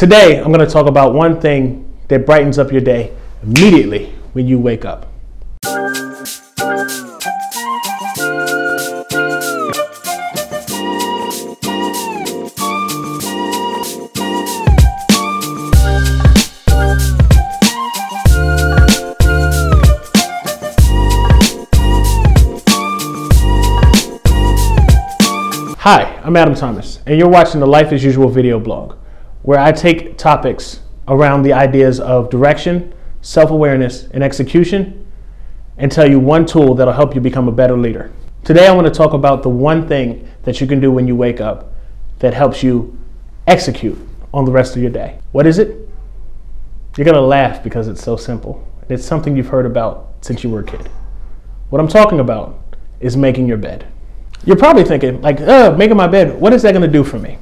Today, I'm going to talk about one thing that brightens up your day immediately when you wake up. Hi, I'm Adam Thomas, and you're watching the Life as Usual video blog, where I take topics around the ideas of direction, self awareness, and execution, and tell you one tool that'll help you become a better leader. Today, I want to talk about the one thing that you can do when you wake up that helps you execute on the rest of your day. What is it? You're going to laugh because it's so simple. It's something you've heard about since you were a kid. What I'm talking about is making your bed. You're probably thinking, like, oh, making my bed, what is that going to do for me?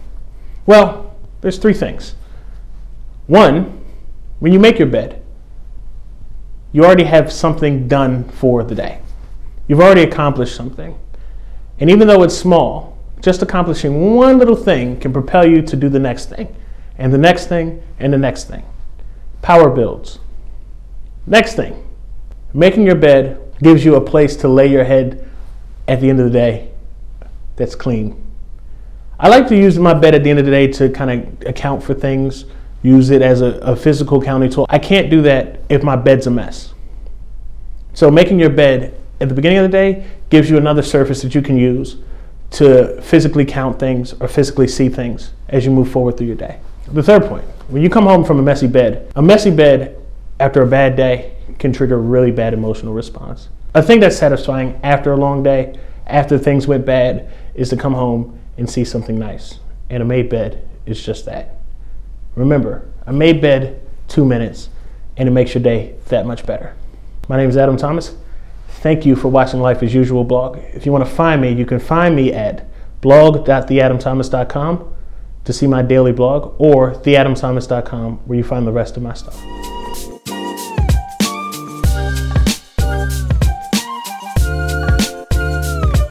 Well, there's three things. One, when you make your bed, you already have something done for the day. You've already accomplished something. And even though it's small, just accomplishing one little thing can propel you to do the next thing, and the next thing, and the next thing. Power builds. Next thing, making your bed gives you a place to lay your head at the end of the day that's clean. I like to use my bed at the end of the day to kind of account for things, use it as a, a physical counting tool. I can't do that if my bed's a mess. So making your bed at the beginning of the day gives you another surface that you can use to physically count things or physically see things as you move forward through your day. The third point, when you come home from a messy bed, a messy bed after a bad day can trigger a really bad emotional response. A thing that's satisfying after a long day after things went bad is to come home and see something nice. And a made bed is just that. Remember, a made bed, two minutes, and it makes your day that much better. My name is Adam Thomas. Thank you for watching Life as Usual blog. If you want to find me, you can find me at blog.theadamthomas.com to see my daily blog or theadamthomas.com where you find the rest of my stuff.